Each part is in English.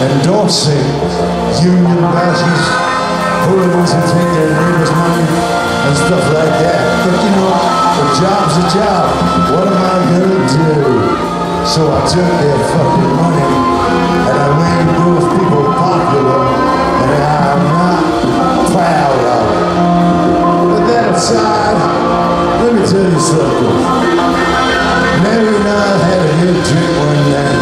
endorsing union badges, hooligans who take their neighbors' money and stuff like that. But you know, a job's a job. What am I gonna do? So I took their fucking money and I made those people popular, and I'm not proud of it. But that aside, let me tell you something. Mary and I had a good drink one night.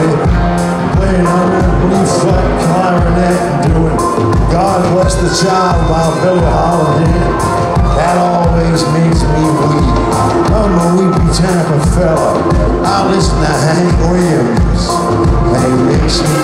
Particularly playing on that blue-flat clarinet and doing God Bless the Child by Billie Holiday. That always makes me weep. I'm a weepy type of fella. I listen to Hank Williams, and he makes me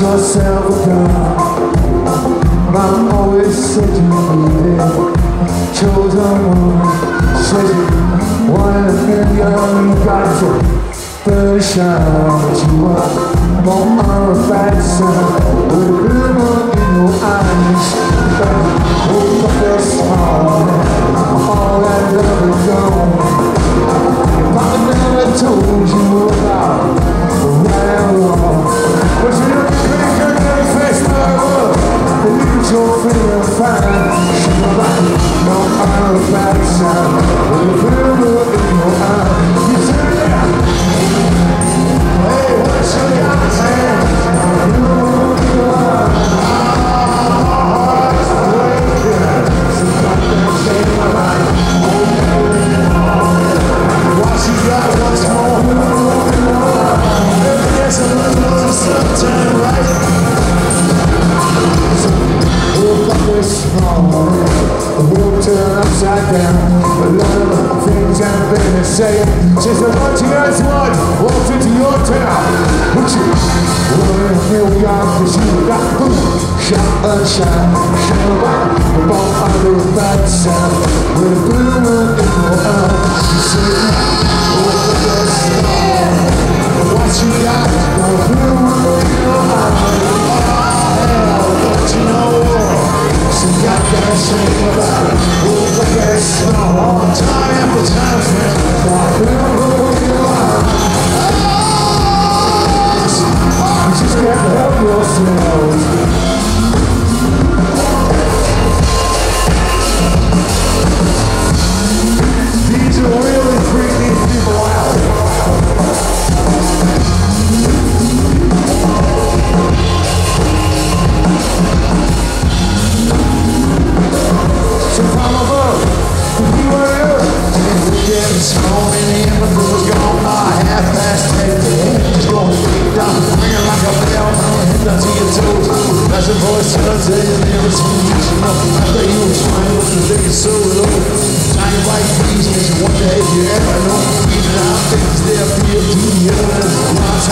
yourself gun. Mom always needed chosen one. Said you one million, first shine, but you are more on a glimmer in your eyes. Woke up this morning, And look at your feeling fine. No, I'm a bad side this morning, the world turned upside down. A lot of things I've been to say. Since the one as one walked into your town. Would you? Well, in New York, cause you got boom, shot and shine, shine rock, the ball on the bad side. With a blue moon in your eyes, just can't help yourself. I'll tell you you enough. After you explain what the thing is so low. Tiny white breeze makes you wonder if you ever know. Even things to the.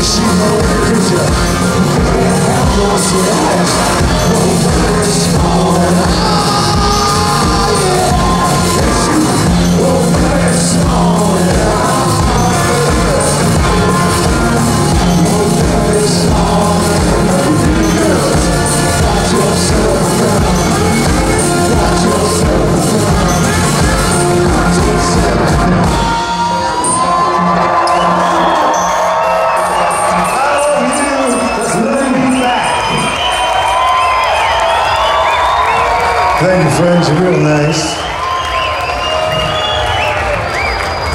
She knows where it is. I'm Thank you, friends. You're real nice.